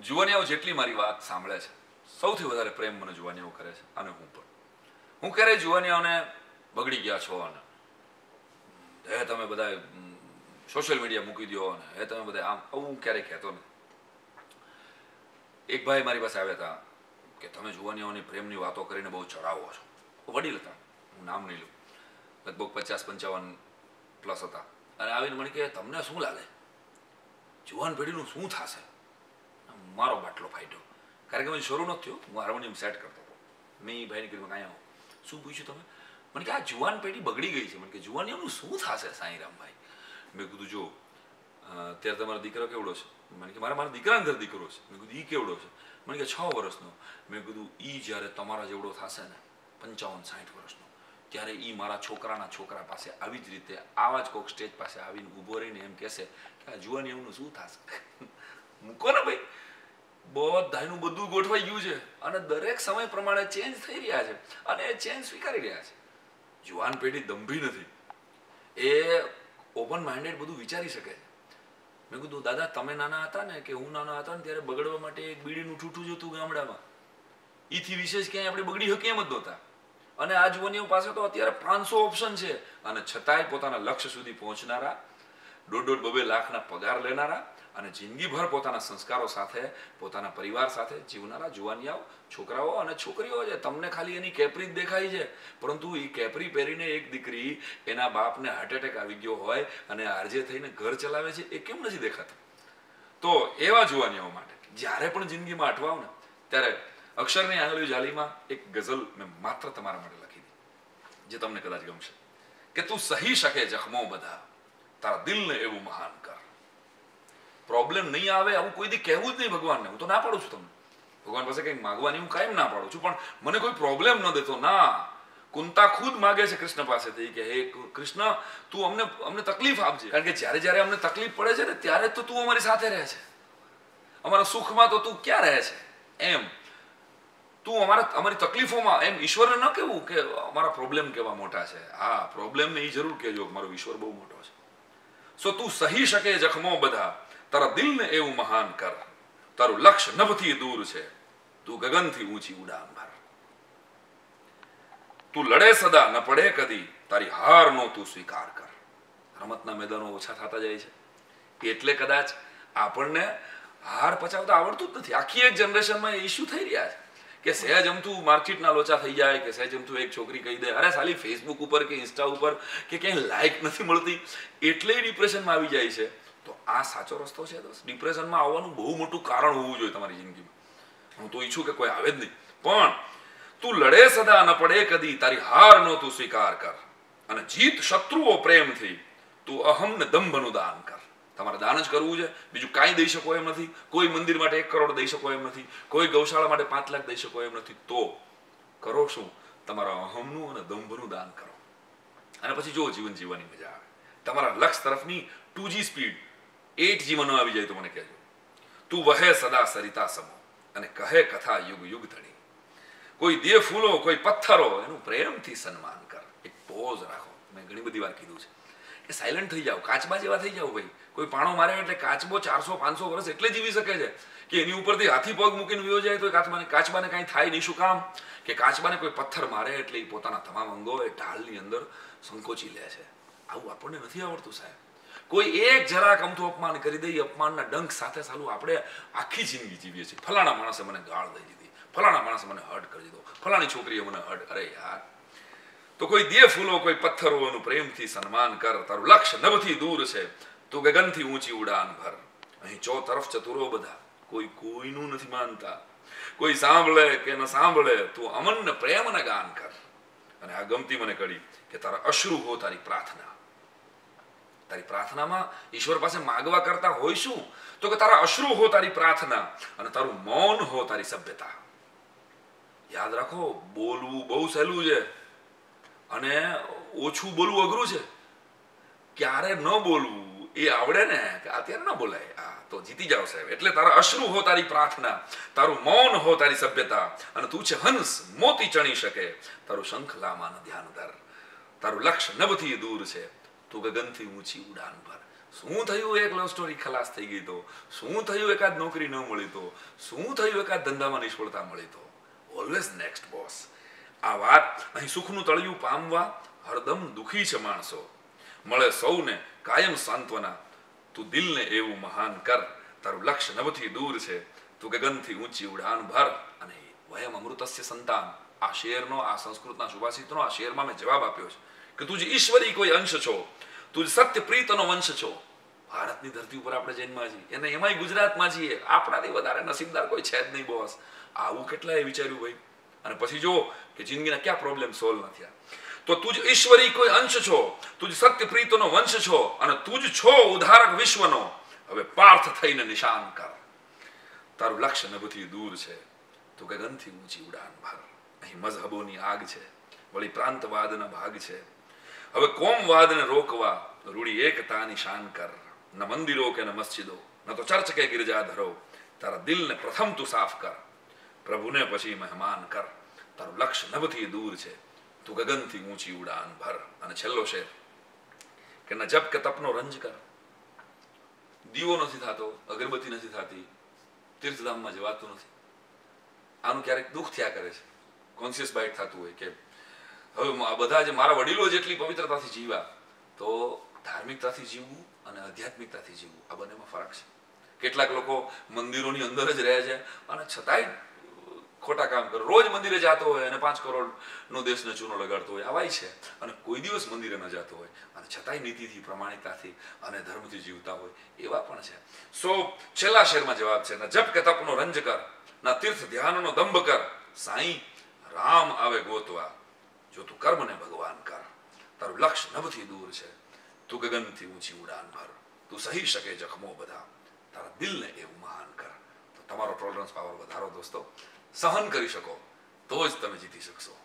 જુવાનિયાઓ જેટલી મારી વાત સાંભળે છે, સૌથી વધારે પ્રેમ મને જુવાનિયાઓ કરે છે, અને હું પણ. હું ક્યારેય જુવાનિયાઓને બગડી ગયા છો અને હે તમે બધા સોશિયલ મીડિયા મૂકી દો અને હે તમે બધા આમ હું ક્યારેય કહેતો નથી. એક ભાઈ મારી પાસે આવ્યા હતા કે તમે જુવાનિયાઓની પ્રેમની વાતો કરીને બહુ ચડાવો છો. વડીલ હતા, હું નામ નહીં લઉં. લગભગ પચાસ પંચાવન પ્લસ હતા. અને આવીને મને કે તમને શું લાગે? જુવાન પેઢીનું શું થશે? મારો બાટલો ફાટ્યો કારણ કે મને શરૂ થયો હું હાર્મોનિયમ સેટ કરતો હતો. મેં ભાઈને કીધું કાંઈ આવો. શું પૂછ્યું તમે? મને કે આ જુવાન પેઢી બગડી ગઈ છે. મને કે જુવાનીઓનું શું થશે સાંઈરામભાઈ? મેં કીધું જો અ, અત્યારે તમારો દીકરો કેવડો છે? મને કે મારા મારા દીકરાને ઘર દીકરો છે. મેં કીધું એ કેવડો છે? મને કે છ વર્ષનો. મેં કીધું ઈ જ્યારે તમારા જેવડો થશે ને પંચાવન સાઠ વર્ષનો ત્યારે એ મારા છોકરાના છોકરા પાસે આવી જ રીતે આવા જ કોઈક સ્ટેજ પાસે આવીને ઊભો રહીને એમ કહેશે કે આ જુવાનીઓનું શું થશે? મૂકો ને ભાઈ. બધાનું બધું ગોઠવાઈ ગયું છે અને દરેક સમય પ્રમાણે ચેન્જ થઈ રહ્યા છે અને એ ચેન્જ સ્વીકારી રહ્યા છે. જુવાન પેઢી દંભી નથી. એ ઓપન માઇન્ડેડ બધું વિચારી શકે છે. મેં કીધું દાદા, તમે નાના હતા ને કે હું નાના હતા ને ત્યારે બગડવા માટે એક બીડીનું ઠૂઠું જ હતું ગામડામાં. ઈથી વિશેષ ક્યાંય આપણે બગડી શકીએ એમ જ નહોતા. અને આ જુવાનીઓ પાસે તો અત્યારે પાંચસો ઓપ્શન છે. અને છતાંય પોતાના લક્ષ્ય સુધી પહોંચનારા, દોઢ દોઢ બબે લાખના પગાર લેનારા અને જિંદગીભર પોતાના સંસ્કારો સાથે, પોતાના પરિવાર સાથે જીવનારા જુવાનિયાઓ, છોકરાઓ અને છોકરીઓ છે, તમને ખાલી એની કેપરી જ દેખાય છે. પરંતુ એ કેપરી પહેરીને એક દીકરી એના બાપને હાર્ટ એટેક આવી ગયો હોય અને આરજે થઈને ઘર ચલાવે છે, એ કેમ નથી દેખાતું? તો એવા જુવાનિયાઓ માટે, જ્યારે પણ જિંદગીમાં અટવાવ ને, ત્યારે અક્ષરની આંગળી જાલીમાં એક ગઝલ મેં માત્ર તમારા માટે લખી દીધી, જે તમને કદાચ ગમશે. કે તું સહી શકે જખમો બધા, તારા દિલને એવું મહાન કર. પ્રોબ્લેમ નહીં આવે આવું કોઈ દી કહેવું જ નહીં ભગવાનને. હું તો ના પાડું છું તમને. ભગવાન પાસે કંઈક માગવાની હું કાયમ ના પાડું છું, પણ મને કોઈ પ્રોબ્લેમ ન દેતો. ના. કુંતા ખુદ માગે છે કૃષ્ણ પાસેથી કે, હે કૃષ્ણ, તું અમને અમને તકલીફ આપજે. કારણ કે જ્યારે જ્યારે અમને તકલીફ પડે છે ને, ત્યારે તો તું અમારી સાથે રહે છે. અમારા સુખમાં તો તું ક્યાં રહે છે? એમ. તું અમારા, અમારી તકલીફોમાં, એમ ઈશ્વરને ન કહેવું કે અમારા પ્રોબ્લેમ કેવા મોટા છે. હા પ્રોબ્લેમ ને એ જરૂર કહેજો મારો ઈશ્વર બહુ મોટો છે. સો તું સહી શકે જખમો બધા. તારા દિલને એવું મહાન કર. તારું લક્ષ્ય નભથી દૂર છે. તું ગગનથી ઊંચી ઉડાન ભર. તું લડે સદા, ન પડે કદી. તારી હારનો તું સ્વીકાર કર. રમતના મેદાનો ઓછા થતા જાય છે. એટલે કદાચ આપણને હાર પચાવતા આવડતું જ નથી. આખી એક જનરેશનમાં એ ઇસ્યુ થઈ રહ્યા છે. કે સહેજ અમથું માર્કશીટના લોચા થઈ જાય, કે સહેજ અમથું એક છોકરી કહી દે, અરે સાલી ફેસબુક ઉપર કે ઇન્સ્ટા ઉપર કે ક્યાંય લાઈક નથી મળતી. એટલે ડિપ્રેશનમાં આવી જાય છે. તો આ સાચો રસ્તો છે દોસ્ત ડિપ્રેશનમાં આવવાનું બહુ મોટું કારણ હોવું જોઈએ તમારી જિંદગીમાં. હું તો ઈચ્છું કે કોઈ આવે જ નહીં. પણ તું લડે સદા ન પડે કદી, તારી હારનો તું સ્વીકાર કર. અને જીત શત્રુઓ પ્રેમથી તું અહમને દંભનું દાન કર. તમારે દાન જ કરવું છે. બીજું કાંઈ દઈ શકો એમ નથી. કોઈ મંદિર માટે એક કરોડ દઈ શકો એમ નથી. કોઈ ગૌશાળા માટે પાંચ લાખ દઈ શકો એમ નથી. તો કરો શું? તમારા અહમનું અને દંભનું દાન કરો. અને પછી જો જીવન જીવવાની મજા આવે. તમારા લક્ષ તરફની ટુ જી સ્પીડ એટ જીવનો આવી જાય તો મને કહેજો. તું વહે સદા સરિતા સમો અને કહે કથા યુગ યુગ ધણી. કોઈ દે ફૂલો, કોઈ પથ્થરો, એનું પ્રેમથી સન્માન કર. એક પોઝ રાખો. મેં ઘણી બધી વાર કીધું છે. કે સાયલન્ટ થઈ જાઓ. કાચબા જેવા થઈ જાઓ ભાઈ. કોઈ પાણો મારે એટલે કાચબો ચારસો, પાંચસો વર્ષ એટલે જીવી શકે છે. કે એની ઉપરથી હાથી પગ મૂકીને વયો જાય તો કાચબાને કાચબાને કાંઈ થાય નહીં શું કામ? કે કાચબાને કોઈ પથ્થર મારે એટલે એ પોતાના તમામ અંગો એ ઢાલની અંદર સંકોચી લે છે. આવું આપણને નથી આવડતું સાહેબ. કોઈ એક જરાક અમથું અપમાન કરી દે એ અપમાનના ડંક સાથે સાલું આપણે આખી જિંદગી જીવીએ છીએ. ફલાણા માણસે મને ગાળ દઈ દીધી. ફલાણા માણસે મને હર્ટ કરી દીધો. ફલાણી છોકરીએ મને હર્ટ અરે યાર. તો કોઈ દે ફૂલો, કોઈ પથ્થરોનું પ્રેમથી સન્માન કર. તારું લક્ષ્ય નભથી દૂર છે. તું ગગનથી ઊંચી ઉડાન ભર. અહીં ચો તરફ ચતુરો બધા. કોઈ કોઈનું નથી માનતા. કોઈ સાંભળે કે ન સાંભળે, તું અમન પ્રેમને ગાન કર. અને આ ગમતી મને કડી કે તારા અશ્રુ હો તારી પ્રાર્થના. તારી પ્રાર્થનામાં ઈશ્વર પાસે માગવા કરતા હોય તો કે તારા અશ્રુ હો તારી પ્રાર્થના અને તારું મૌન હો તારી સભ્યતા. યાદ રાખો, બોલવું બહુ સહેલું છે અને ઓછું બોલવું અઘરું છે. ક્યારે ન બોલવું એ આવડે ને કે અત્યારે ન બોલાય. આ તો જીતી જાવ સાહેબ. એટલે તારા અશ્રુ હો તારી પ્રાર્થના, તારું મૌન હો તારી સભ્યતા અને તું છે હંસ, મોતી ચણી શકે. તારું શંખ લામાન ધ્યાન ધર. તારું લક્ષ્ય નભથી દૂર છે. તું ગગનથી ઊંચી ઉડાન ભર શું થયું એક લવ સ્ટોરી ખલાસ થઈ ગઈ તો? શું થયું એકાદ નોકરી ન મળી તો? શું થયું એકાદ ધંધામાં નિષ્ફળતા મળી તો? ઓલવેઝ નેક્સ્ટ બોસ આ વાત અહીં સુખનું તળિયું પામવા હરદમ દુખી છે માણસો. મળે સૌને કાયમ સાંત્વના. તું દિલને એવું મહાન કર. તારું લક્ષ્ય નવથી દૂર છે. તું ગગનથી ઊંચી ઉડાન ભર અને વયમ અમૃતસ્ય સંતાન. આ શેરનો, આ સંસ્કૃતના સુભાષિતનો, આ શેરમાં મેં જવાબ આપ્યો છે. કે તું જે ઈશ્વરી કોઈ અંશ છો? તું જે સત્ય પ્રીતનો વંશ છો? ભારતની ધરતી ઉપર આપણે જન્મા છીએ. અને એમાંય ગુજરાતમાં છીએ. આપણાથી વધારે નસીબદાર કોઈ છે જ નહીં બોસ આવું કેટલાય વિચાર્યું ભાઈ? અને પછી જો કે જિંદગીના ક્યાં પ્રોબ્લેમ સોલ્વ ન થયા. તો તું જ ઈશ્વરી કોઈ અંશ છો? તું જ સત્ય પ્રીતનો વંશ છો? અને તું જ છો ઉધારક વિશ્વનો? હવે પાર્થ થઈને નિશાન કર. તારું લક્ષ્ય નભથી દૂર છે. તું ગગનથી ઊંચી ઉડાન ભર. અહીં મઝહબોની આગ છે. વળી પ્રાંતવાદના ભાગ છે. હવે કોમવાદને રોકવા રૂડી એકતાની શાન કર. ન મંદિરો કે ન મસ્જિદો, ન તો ચર્ચ કે ગિરજા ધરો. તારા દિલને પ્રથમ તું સાફ કર. પ્રભુને પછી મહેમાન કર. તારું લક્ષ્ય નભથી દૂર છે. તું ગગનથી ઊંચી ઉડાન ભર. અને છેલ્લો શેર, કે ન જપ કે તપનો રંજ કર. દીવો નથી થતો, અગરબત્તી નથી થતી, તીર્થધામમાં જવાતું નથી. આનું ક્યારેક દુઃખ થયા કરે છે. કોન્શિયસ બાઇટ થતું હોય કે હવે બધા જે મારા વડીલો જેટલી પવિત્રતાથી જીવ્યા, તો ધાર્મિકતાથી જીવવું અને આધ્યાત્મિકતાથી જીવવું, આ બંનેમાં ફરક છે. કેટલાક લોકો મંદિરોની અંદર જ રહે છે અને છતાંય ખોટા કામ કરે. રોજ મંદિરે જતો હોય અને પાંચ કરોડ નો દેશને ચૂનો લગાડતો હોય, આવાય છે. અને કોઈ દિવસ મંદિરે ન જતો હોય. અને છતાંય નીતિથી, પ્રમાણિકતાથી અને ધર્મથી જીવતા હોય, એવા પણ છે. સો, છેલ્લા શેરમાં જવાબ છે જપ કે તપનો રંજ કર, ના તીર્થ ધ્યાનનો દંભ કર, સાઈ રામ આવે ગોતવા. જો તું કર્મને ભગવાન કર, તારું લક્ષ્ય નભથી દૂર છે, તું ગગનથી ઊંચી ઉડાન ભર, તું સહી શકે જખમો બધા, તારા દિલને એવું મહાન કર. તો તમારો ટોલરન્સ પાવર વધારો દોસ્તો. સહન કરી શકો, તો જ તમે જીતી શકશો.